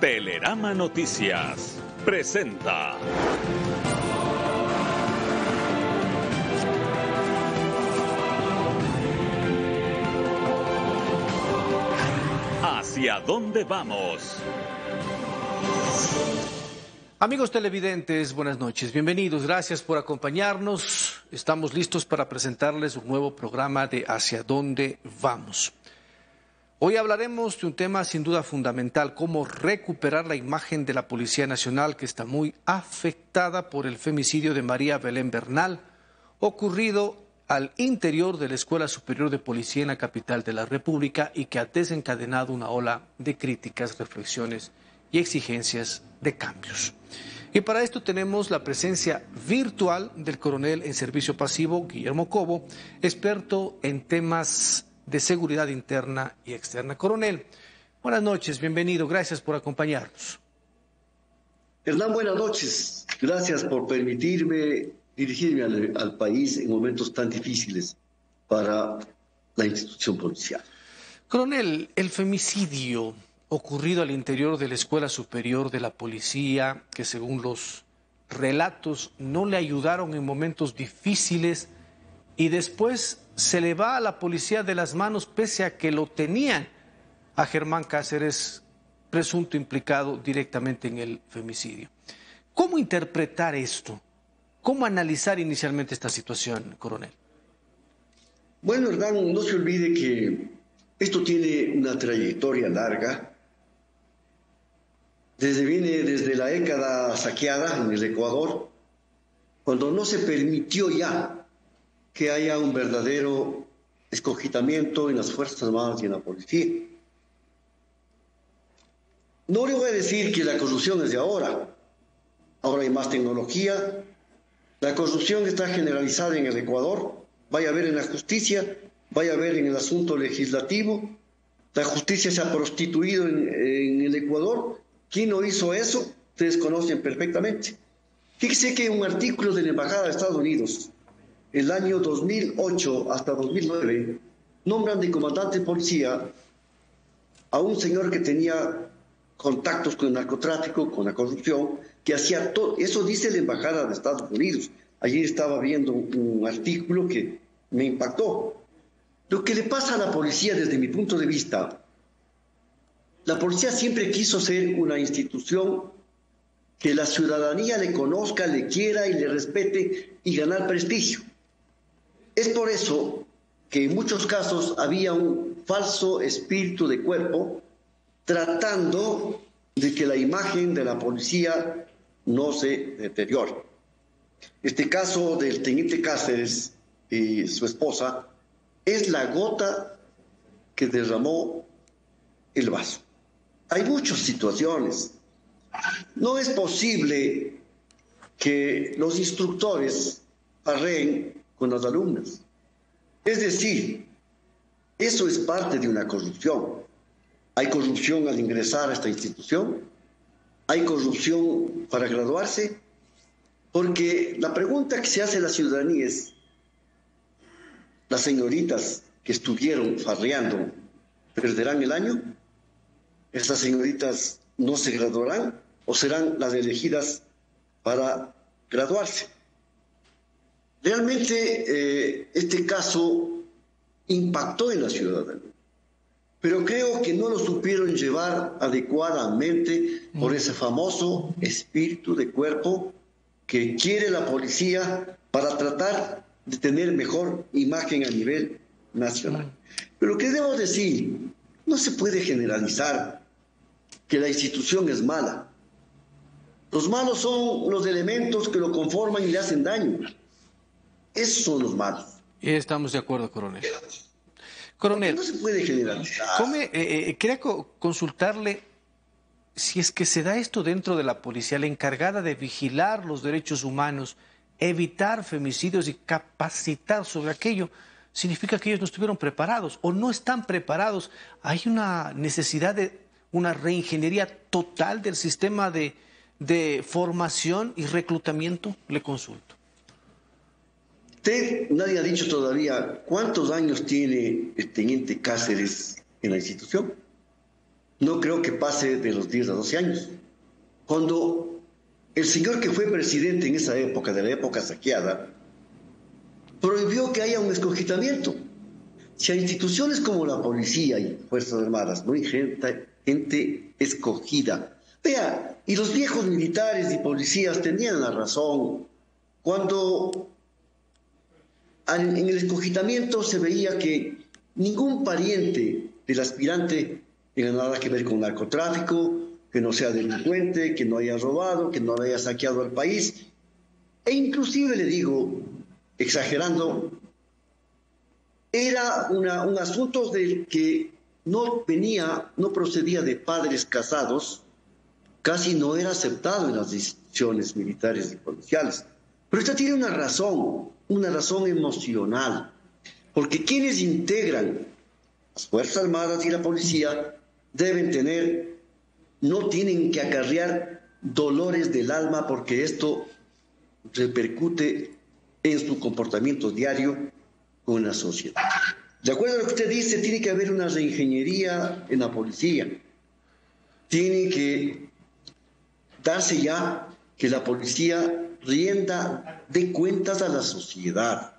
Telerama Noticias presenta. ¿Hacia dónde vamos? Amigos televidentes, buenas noches, bienvenidos, gracias por acompañarnos. Estamos listos para presentarles un nuevo programa de Hacia dónde vamos. Hoy hablaremos de un tema sin duda fundamental, cómo recuperar la imagen de la Policía Nacional que está muy afectada por el femicidio de María Belén Bernal, ocurrido al interior de la Escuela Superior de Policía en la capital de la República y que ha desencadenado una ola de críticas, reflexiones y exigencias de cambios. Y para esto tenemos la presencia virtual del coronel en servicio pasivo, Guillermo Cobo, experto en temas de Seguridad Interna y Externa. Coronel, buenas noches, bienvenido, gracias por acompañarnos. Hernán, buenas noches. Gracias por permitirme dirigirme al, al, país en momentos tan difíciles para la institución policial. Coronel, el femicidio ocurrido al interior de la Escuela Superior de la Policía, que según los relatos no le ayudaron en momentos difíciles y después se le va a la policía de las manos pese a que lo tenían a Germán Cáceres, presunto implicado directamente en el femicidio. ¿Cómo interpretar esto? ¿Cómo analizar inicialmente esta situación, coronel? Bueno, Hernán, no se olvide que esto tiene una trayectoria larga. Desde viene desde la década saqueada en el Ecuador, cuando no se permitió ya que haya un verdadero escogitamiento en las Fuerzas Armadas y en la policía. No le voy a decir que la corrupción es de ahora. Ahora hay más tecnología. La corrupción está generalizada en el Ecuador. Vaya a ver en la justicia, vaya a ver en el asunto legislativo. La justicia se ha prostituido en, el Ecuador. ¿Quién no hizo eso? Ustedes conocen perfectamente. Fíjese que un artículo de la Embajada de Estados Unidos el año 2008 hasta 2009, nombran de comandante de policía a un señor que tenía contactos con el narcotráfico, con la corrupción, que hacía todo, eso dice la Embajada de Estados Unidos. Ayer estaba viendo un, un artículo que me impactó. Lo que le pasa a la policía desde mi punto de vista, la policía siempre quiso ser una institución que la ciudadanía le conozca, le quiera y le respete y ganar prestigio. Es por eso que en muchos casos había un falso espíritu de cuerpo tratando de que la imagen de la policía no se deteriore. Este caso del teniente Cáceres y su esposa es la gota que derramó el vaso. Hay muchas situaciones. No es posible que los instructores arreen con las alumnas. Es decir, eso es parte de una corrupción. Hay corrupción al ingresar a esta institución, hay corrupción para graduarse, porque la pregunta que se hace a la ciudadanía es, ¿las señoritas que estuvieron farreando perderán el año? ¿Estas señoritas no se graduarán o serán las elegidas para graduarse? Realmente eh, este caso impactó en la ciudadanía, pero creo que no lo supieron llevar adecuadamente por ese famoso espíritu de cuerpo que quiere la policía para tratar de tener mejor imagen a nivel nacional. Pero ¿qué debo decir? No se puede generalizar que la institución es mala. Los malos son los elementos que lo conforman y le hacen daño. Esos son los malos. Estamos de acuerdo, coronel. Coronel. No se puede generalizar. Eh, eh, quería consultarle si es que se da esto dentro de la policía, la encargada de vigilar los derechos humanos, evitar femicidios y capacitar sobre aquello, significa que ellos no estuvieron preparados o no están preparados. Hay una necesidad de una reingeniería total del sistema de, de formación y reclutamiento, le consulto. Nadie ha dicho todavía cuántos años tiene el teniente Cáceres en la institución. no creo que pase de los 10 a 12 años. Cuando el señor que fue presidente en esa época, de la época saqueada, prohibió que haya un escogitamiento. Si hay instituciones como la policía y Fuerzas Armadas no hay gente, gente escogida. Vea, y los viejos militares y policías tenían la razón. Cuando en el escogitamiento se veía que ningún pariente del aspirante tenga nada que ver con narcotráfico, que no sea delincuente, que no haya robado, que no haya saqueado al país. E inclusive le digo, exagerando, era un asunto del que no venía, no procedía de padres casados, casi no era aceptado en las decisiones militares y policiales. Pero esta tiene una razón, una razón emocional, porque quienes integran las Fuerzas Armadas y la policía deben tener, no tienen que acarrear dolores del alma porque esto repercute en su comportamiento diario con la sociedad. De acuerdo a lo que usted dice, tiene que haber una reingeniería en la policía. Tiene que darse ya que la policía rienda de cuentas a la sociedad.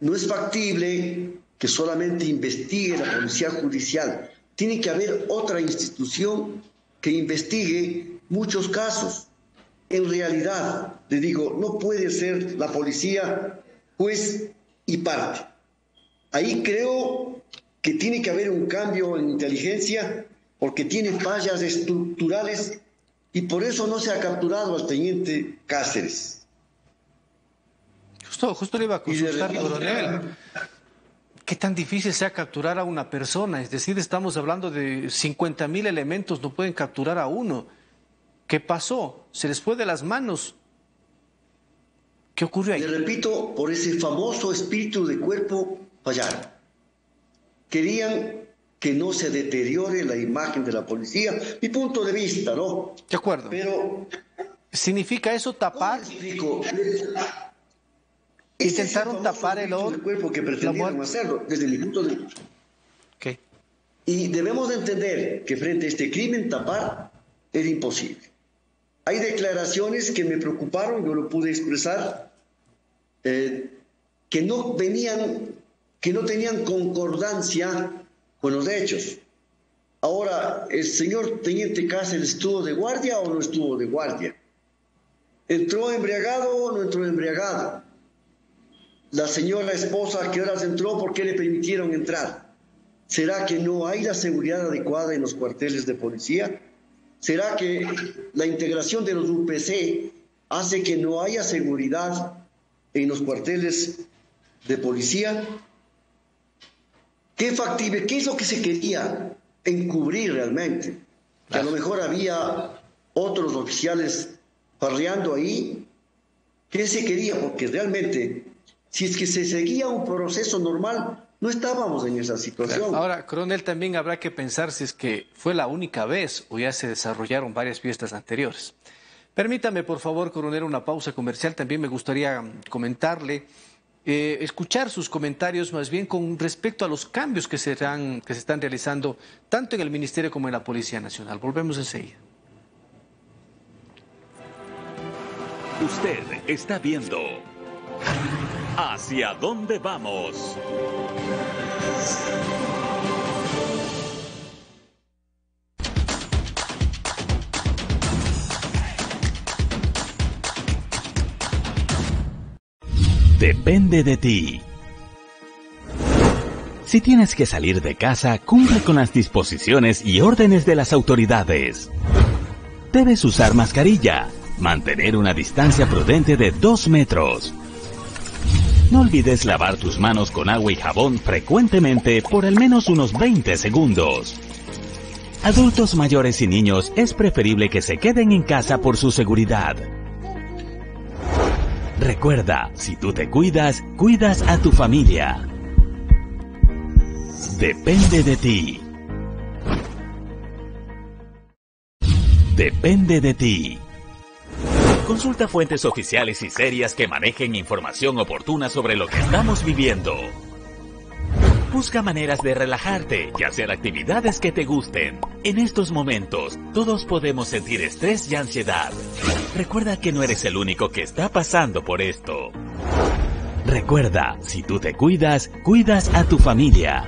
No es factible que solamente investigue la policía judicial. Tiene que haber otra institución que investigue muchos casos. En realidad, le digo, no puede ser la policía juez y parte. Ahí creo que tiene que haber un cambio en inteligencia porque tiene fallas estructurales y por eso no se ha capturado al teniente Cáceres. Justo, justo le iba a consultar, coronel. ¿Qué tan difícil sea capturar a una persona? Es decir, estamos hablando de 50 mil elementos, no pueden capturar a uno. ¿Qué pasó? ¿Se les fue de las manos? ¿Qué ocurrió ahí? Le repito, por ese famoso espíritu de cuerpo fallaron. Querían que no se deteriore la imagen de la policía, mi punto de vista, ¿no? De acuerdo. Pero. ¿Significa eso tapar? explico? Intentaron tapar el otro. cuerpo que pretendieron hacerlo, desde mi punto de vista. ¿Qué? Y debemos de entender que frente a este crimen tapar es imposible. Hay declaraciones que me preocuparon, yo lo pude expresar, eh, que no venían, que no tenían concordancia con los hechos. Ahora, ¿el señor Teniente Cáceres estuvo de guardia o no estuvo de guardia? ¿Entró embriagado o no entró embriagado? La señora esposa, ¿a qué horas entró? ¿Por qué le permitieron entrar? ¿Será que no hay la seguridad adecuada en los cuarteles de policía? ¿Será que la integración de los UPC hace que no haya seguridad en los cuarteles de policía? ¿Qué factible? ¿Qué es lo que se quería encubrir realmente? Que a lo mejor había otros oficiales parreando ahí. ¿Qué se quería? Porque realmente, si es que se seguía un proceso normal, no estábamos en esa situación. Ahora, coronel, también habrá que pensar si es que fue la única vez o ya se desarrollaron varias fiestas anteriores. Permítame, por favor, coronel, una pausa comercial. También me gustaría comentarle eh, escuchar sus comentarios más bien con respecto a los cambios que se, que se están realizando tanto en el Ministerio como en la Policía Nacional. Volvemos enseguida. Usted está viendo Hacia dónde vamos. Depende de ti. Si tienes que salir de casa, cumple con las disposiciones y órdenes de las autoridades. Debes usar mascarilla, mantener una distancia prudente de 2 metros. No olvides lavar tus manos con agua y jabón frecuentemente por al menos unos 20 segundos. Adultos mayores y niños es preferible que se queden en casa por su seguridad. Recuerda, si tú te cuidas, cuidas a tu familia. Depende de ti. Depende de ti. Consulta fuentes oficiales y serias que manejen información oportuna sobre lo que estamos viviendo. Busca maneras de relajarte y hacer actividades que te gusten. En estos momentos, todos podemos sentir estrés y ansiedad. Recuerda que no eres el único que está pasando por esto. Recuerda, si tú te cuidas, cuidas a tu familia.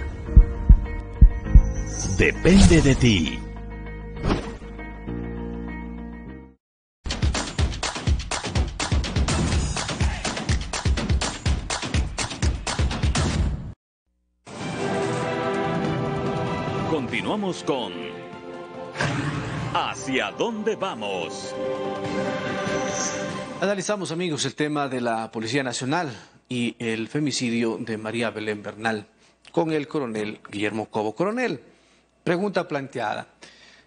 Depende de ti. Continuamos con ¿Hacia dónde vamos? Analizamos, amigos, el tema de la Policía Nacional y el femicidio de María Belén Bernal con el coronel Guillermo Cobo. Coronel, pregunta planteada.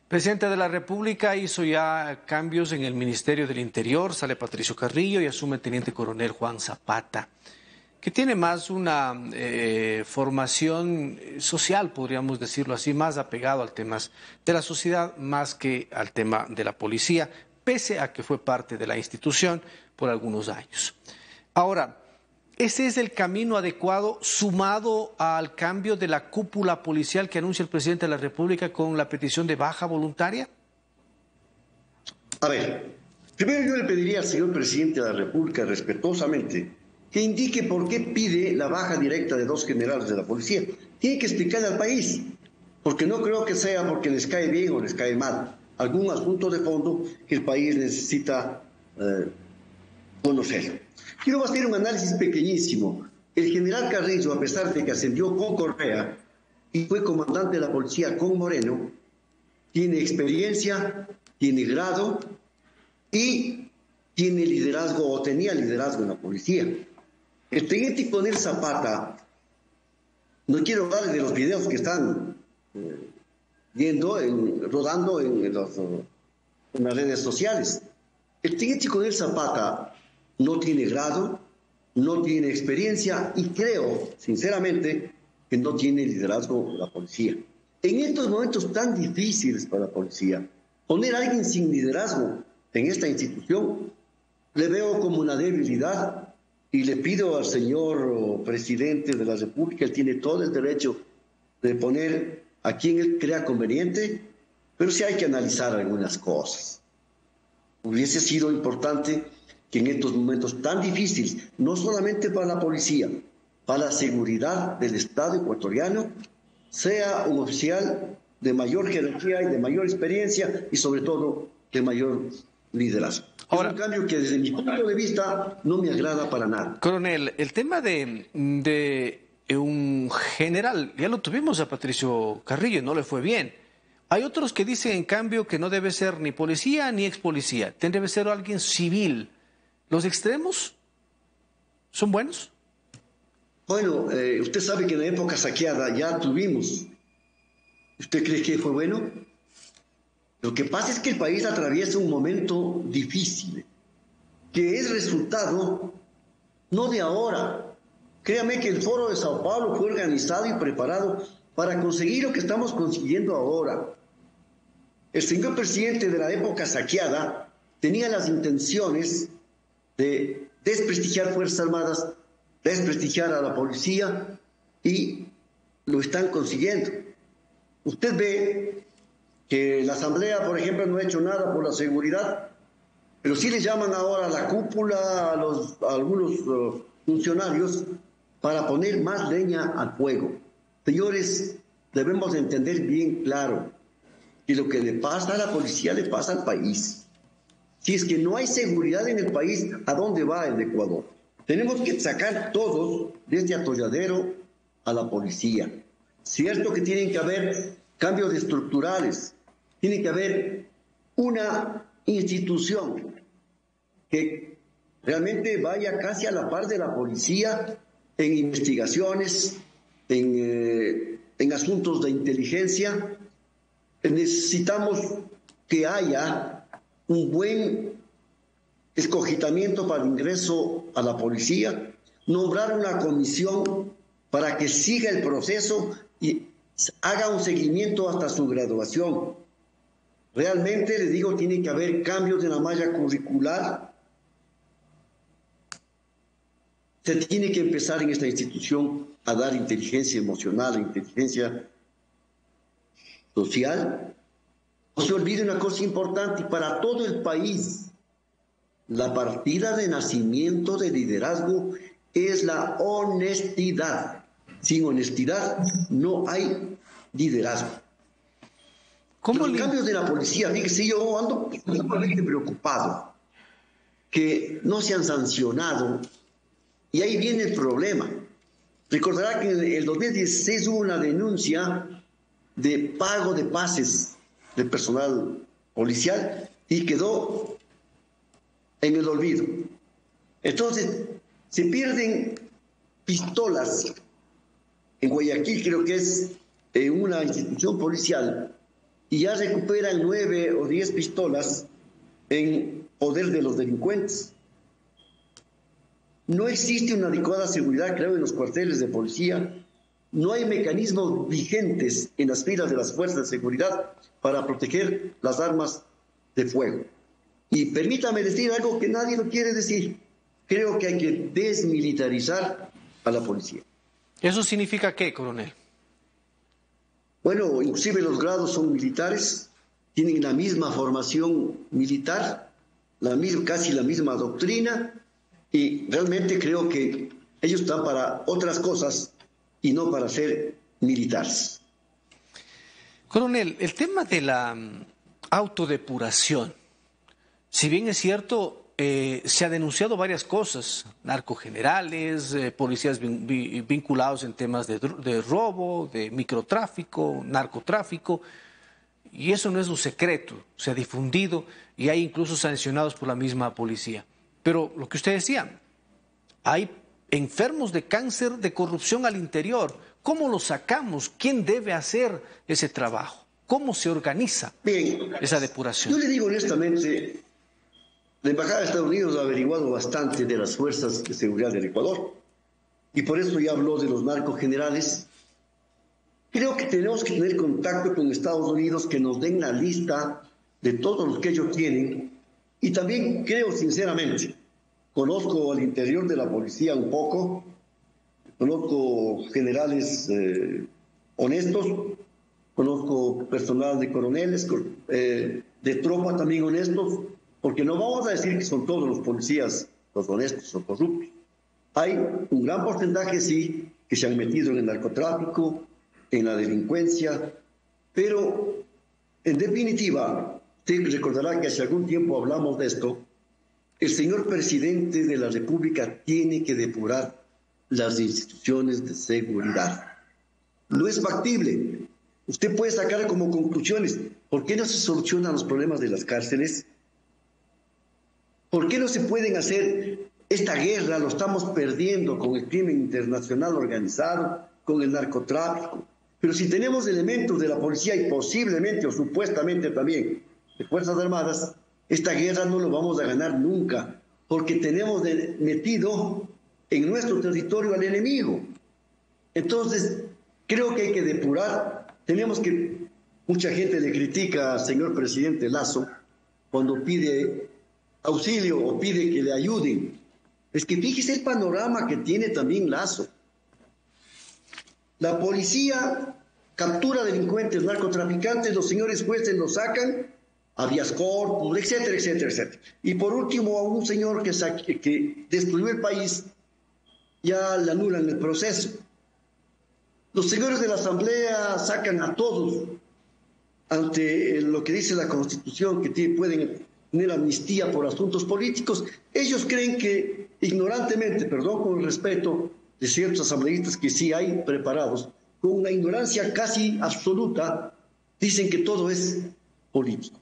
Presidente de la República hizo ya cambios en el Ministerio del Interior, sale Patricio Carrillo y asume Teniente Coronel Juan Zapata que tiene más una eh, formación social, podríamos decirlo así, más apegado al tema de la sociedad más que al tema de la policía, pese a que fue parte de la institución por algunos años. Ahora, ¿ese es el camino adecuado sumado al cambio de la cúpula policial que anuncia el presidente de la República con la petición de baja voluntaria? A ver, primero yo le pediría al señor presidente de la República respetuosamente que indique por qué pide la baja directa de dos generales de la policía. Tiene que explicarle al país, porque no creo que sea porque les cae bien o les cae mal. Algún asunto de fondo que el país necesita eh, conocer. Quiero hacer un análisis pequeñísimo. El general Carrillo, a pesar de que ascendió con Correa y fue comandante de la policía con Moreno, tiene experiencia, tiene grado y tiene liderazgo o tenía liderazgo en la policía. El teniente Coronel Zapata, no quiero hablar de los videos que están eh, viendo, rodando en, las redes sociales. El teniente Coronel Zapata no tiene grado, no tiene experiencia y creo, sinceramente, que no tiene liderazgo de la policía. En estos momentos tan difíciles para la policía, poner a alguien sin liderazgo en esta institución, le veo como una debilidad y le pido al señor presidente de la República, él tiene todo el derecho de poner a quien él crea conveniente, pero sí hay que analizar algunas cosas. Hubiese sido importante que en estos momentos tan difíciles, no solamente para la policía, para la seguridad del Estado ecuatoriano, sea un oficial de mayor jerarquía y de mayor experiencia y sobre todo de mayor liderazgo. Ahora, es un cambio que desde mi punto de vista no me agrada para nada. Coronel, el tema de, de un general, ya lo tuvimos a Patricio Carrillo, no le fue bien. Hay otros que dicen, en cambio, que no debe ser ni policía ni ex policía, debe ser alguien civil. ¿Los extremos son buenos? Bueno, eh, usted sabe que en la época saqueada ya tuvimos. ¿Usted cree que fue bueno? Lo que pasa es que el país atraviesa un momento difícil, que es resultado no de ahora. Créame que el foro de Sao Paulo fue organizado y preparado para conseguir lo que estamos consiguiendo ahora. El señor presidente de la época saqueada tenía las intenciones de desprestigiar Fuerzas Armadas, desprestigiar a la policía y lo están consiguiendo. Usted ve que la Asamblea, por ejemplo, no ha hecho nada por la seguridad, pero sí le llaman ahora a la cúpula, a, los, algunos uh, funcionarios, para poner más leña al fuego. Señores, debemos entender bien claro que lo que le pasa a la policía le pasa al país. Si es que no hay seguridad en el país, ¿a dónde va el Ecuador? Tenemos que sacar todos de este atolladero a la policía. Cierto que tienen que haber cambios estructurales, tiene que haber una institución que realmente vaya casi a la par de la policía en investigaciones, en, eh, en asuntos de inteligencia. Necesitamos que haya un buen escogitamiento para el ingreso a la policía, nombrar una comisión para que siga el proceso y haga un seguimiento hasta su graduación. Realmente, le digo, tiene que haber cambios en la malla curricular. Se tiene que empezar en esta institución a dar inteligencia emocional, inteligencia social. No se olvide una cosa importante para todo el país. La partida de nacimiento de liderazgo es la honestidad. Sin honestidad no hay liderazgo. ¿Cómo Los cambios de la policía, fíjese, yo ando preocupado que no se han sancionado y ahí viene el problema. Recordará que en el 2016 hubo una denuncia de pago de pases del personal policial y quedó en el olvido. Entonces, se pierden pistolas en Guayaquil, creo que es en una institución policial, y ya recuperan nueve o diez pistolas en poder de los delincuentes. No existe una adecuada seguridad, creo, en los cuarteles de policía. No hay mecanismos vigentes en las filas de las fuerzas de seguridad para proteger las armas de fuego. Y permítame decir algo que nadie lo quiere decir. Creo que hay que desmilitarizar a la policía. ¿Eso significa qué, coronel? Bueno, inclusive los grados son militares, tienen la misma formación militar, la misma, casi la misma doctrina, y realmente creo que ellos están para otras cosas y no para ser militares. Coronel, el tema de la mm, autodepuración, si bien es cierto, eh, se ha denunciado varias cosas, narcogenerales, eh, policías vinculados en temas de, de, robo, de microtráfico, narcotráfico, y eso no es un secreto, se ha difundido y hay incluso sancionados por la misma policía. Pero lo que usted decía, hay enfermos de cáncer de corrupción al interior. ¿Cómo lo sacamos? ¿Quién debe hacer ese trabajo? ¿Cómo se organiza esa depuración? Yo le digo honestamente, la Embajada de Estados Unidos ha averiguado bastante de las fuerzas de seguridad del Ecuador y por eso ya habló de los narcos generales. Creo que tenemos que tener contacto con Estados Unidos que nos den la lista de todos los que ellos tienen y también creo sinceramente, conozco al interior de la policía un poco, conozco generales eh, honestos, conozco personal de coroneles, eh, de tropa también honestos, porque no vamos a decir que son todos los policías los honestos o corruptos. Hay un gran porcentaje, sí, que se han metido en el narcotráfico, en la delincuencia, pero en definitiva, usted recordará que hace algún tiempo hablamos de esto, el señor presidente de la República tiene que depurar las instituciones de seguridad. No es factible. Usted puede sacar como conclusiones, ¿por qué no se solucionan los problemas de las cárceles? ¿Por qué no se pueden hacer esta guerra? Lo estamos perdiendo con el crimen internacional organizado, con el narcotráfico. Pero si tenemos elementos de la policía y posiblemente o supuestamente también de Fuerzas Armadas, esta guerra no lo vamos a ganar nunca, porque tenemos metido en nuestro territorio al enemigo. Entonces, creo que hay que depurar. Tenemos que, mucha gente le critica al señor presidente Lazo cuando pide auxilio o pide que le ayuden. Es que fíjese el panorama que tiene también Lazo. La policía captura delincuentes, narcotraficantes, los señores jueces los sacan, habeas corpus, etcétera, etcétera, etcétera. Y por último, a un señor que, que destruyó el país, ya le anulan el proceso. Los señores de la Asamblea sacan a todos ante lo que dice la Constitución, que pueden tener amnistía por asuntos políticos. Ellos creen que ignorantemente, perdón con el respeto de ciertos asambleístas que sí hay preparados, con una ignorancia casi absoluta, dicen que todo es político.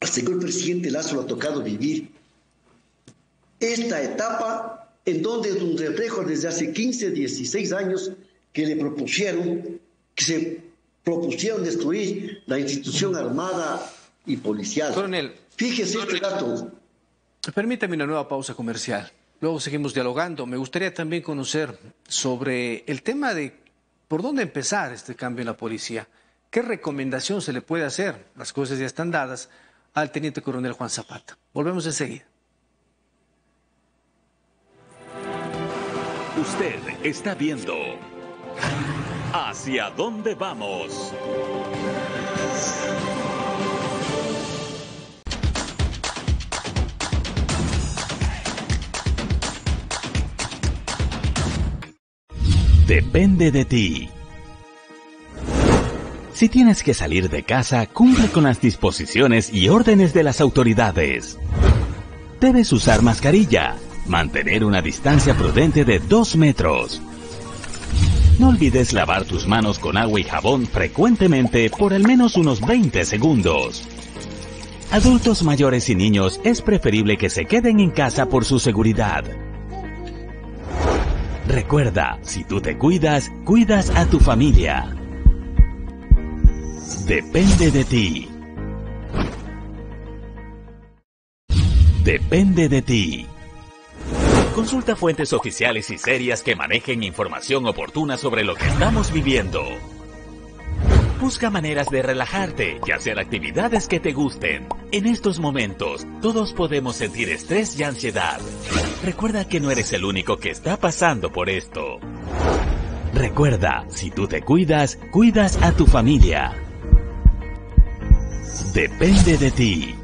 Al señor presidente Lazo le ha tocado vivir esta etapa en donde es un reflejo desde hace 15, 16 años que le propusieron, que se propusieron destruir la institución armada y policial. Coronel, Fíjese este dato. Permítame una nueva pausa comercial. Luego seguimos dialogando. Me gustaría también conocer sobre el tema de por dónde empezar este cambio en la policía. ¿Qué recomendación se le puede hacer? Las cosas ya están dadas al teniente coronel Juan Zapata. Volvemos enseguida. Usted está viendo Hacia dónde vamos. Depende de ti. Si tienes que salir de casa, cumple con las disposiciones y órdenes de las autoridades. Debes usar mascarilla, mantener una distancia prudente de 2 metros. No olvides lavar tus manos con agua y jabón frecuentemente por al menos unos 20 segundos. Adultos mayores y niños es preferible que se queden en casa por su seguridad. Recuerda, si tú te cuidas, cuidas a tu familia. Depende de ti. Depende de ti. Consulta fuentes oficiales y serias que manejen información oportuna sobre lo que estamos viviendo. Busca maneras de relajarte y hacer actividades que te gusten. En estos momentos, todos podemos sentir estrés y ansiedad. Recuerda que no eres el único que está pasando por esto. Recuerda, si tú te cuidas, cuidas a tu familia. Depende de ti.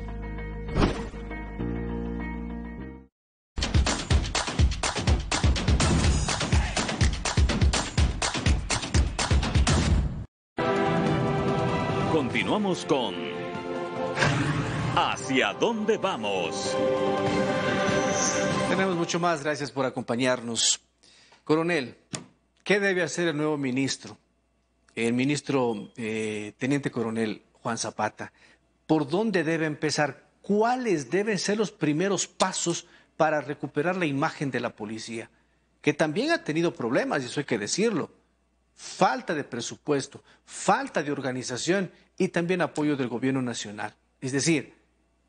Con ¿Hacia dónde vamos? Tenemos mucho más, gracias por acompañarnos. Coronel, ¿qué debe hacer el nuevo ministro? El ministro eh, Teniente Coronel Juan Zapata. ¿Por dónde debe empezar? ¿Cuáles deben ser los primeros pasos para recuperar la imagen de la policía? Que también ha tenido problemas, y eso hay que decirlo. Falta de presupuesto, falta de organización y también apoyo del gobierno nacional. Es decir,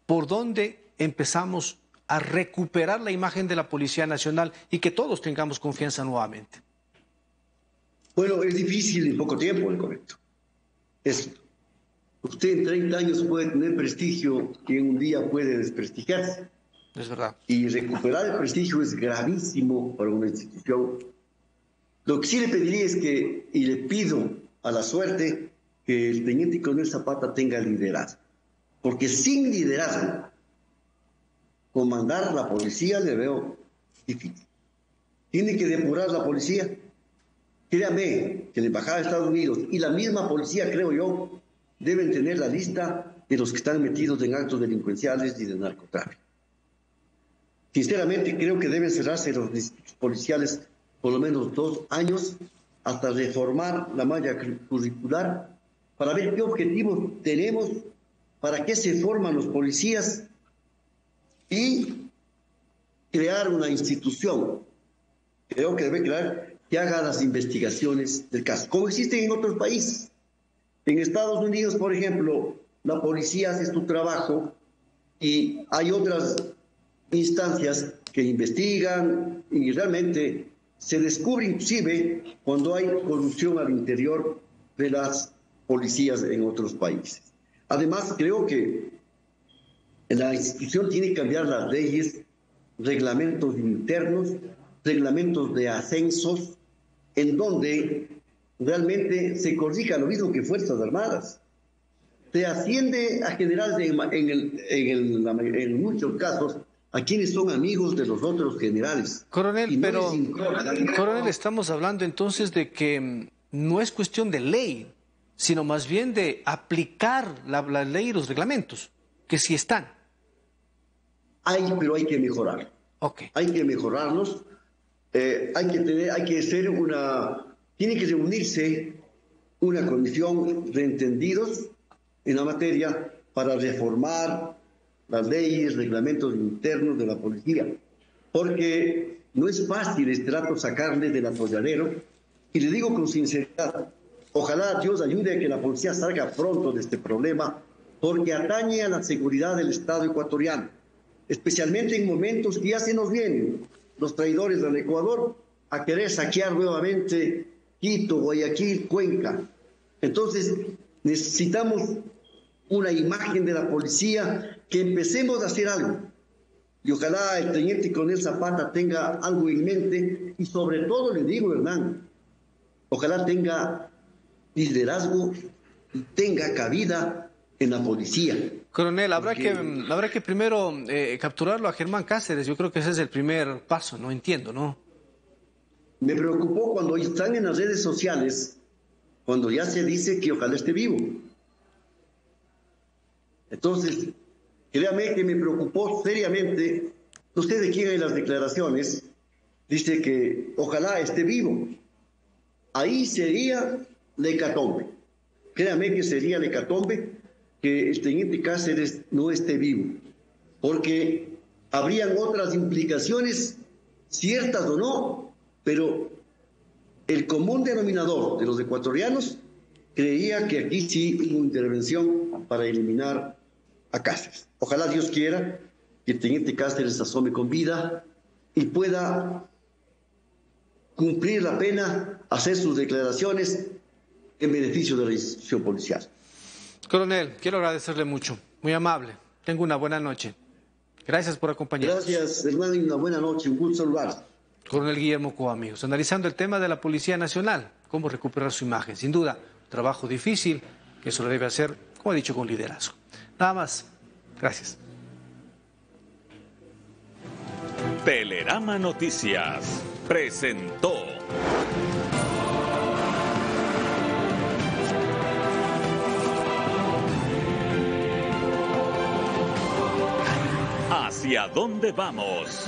¿por dónde empezamos a recuperar la imagen de la Policía Nacional y que todos tengamos confianza nuevamente? Bueno, es difícil en poco tiempo, el correcto. Es Usted en 30 años puede tener prestigio y en un día puede desprestigiarse. Es verdad. Y recuperar el prestigio es gravísimo para una institución. Lo que sí le pediría es que, y le pido a la suerte, que el teniente coronel Zapata tenga liderazgo. Porque sin liderazgo, comandar la policía le veo difícil. Tiene que depurar la policía. Créame que la Embajada de Estados Unidos y la misma policía, creo yo, deben tener la lista de los que están metidos en actos delincuenciales y de narcotráfico. Sinceramente, creo que deben cerrarse los policiales por lo menos dos años hasta reformar la malla curricular para ver qué objetivos tenemos, para qué se forman los policías y crear una institución. Creo que debe crear que haga las investigaciones del caso, como existen en otros países. En Estados Unidos, por ejemplo, la policía hace su trabajo y hay otras instancias que investigan y realmente se descubre inclusive cuando hay corrupción al interior de las policías en otros países. Además, creo que la institución tiene que cambiar las leyes, reglamentos internos, reglamentos de ascensos, en donde realmente se corrija lo mismo que Fuerzas Armadas. Se asciende a general en, en, muchos casos a quienes son amigos de los otros generales. Coronel, pero coronel, estamos hablando entonces de que mm, no es cuestión de ley, sino más bien de aplicar la, ley y los reglamentos, que sí están. Hay, pero hay que mejorar. Okay. Hay que mejorarlos. Eh, hay que tener, hay que ser una tiene que reunirse una comisión de entendidos en la materia para reformar las leyes, reglamentos internos de la policía, porque no es fácil este rato sacarle del atolladero, y le digo con sinceridad, ojalá Dios ayude a que la policía salga pronto de este problema, porque atañe a la seguridad del Estado ecuatoriano, especialmente en momentos que ya se nos vienen los traidores del Ecuador a querer saquear nuevamente Quito, Guayaquil, Cuenca. Entonces, necesitamos una imagen de la policía que empecemos a hacer algo. Y ojalá el teniente coronel Zapata tenga algo en mente y sobre todo le digo, Hernán, ojalá tenga liderazgo tenga cabida en la policía. Coronel, habrá, que, habrá que primero eh, capturarlo a Germán Cáceres. Yo creo que ese es el primer paso, no entiendo, ¿no? Me preocupó cuando están en las redes sociales, cuando ya se dice que ojalá esté vivo. Entonces, créame que me preocupó seriamente. Usted de quién las declaraciones dice que ojalá esté vivo. Ahí sería la hecatombe. Créame que sería la hecatombe que el teniente Cáceres no esté vivo, porque habrían otras implicaciones, ciertas o no, pero el común denominador de los ecuatorianos creía que aquí sí hubo intervención para eliminar a Cáceres. Ojalá Dios quiera que el teniente Cáceres asome con vida y pueda cumplir la pena, hacer sus declaraciones en beneficio de la institución policial. Coronel, quiero agradecerle mucho, muy amable. Tengo una buena noche. Gracias por acompañarnos. Gracias, hermano, y una buena noche. Un gusto saludar. Coronel Guillermo Co, amigos, analizando el tema de la Policía Nacional, cómo recuperar su imagen. Sin duda, un trabajo difícil, que eso lo debe hacer, como he dicho, con liderazgo. Nada más. Gracias. Telerama Noticias presentó. ¿Hacia dónde vamos?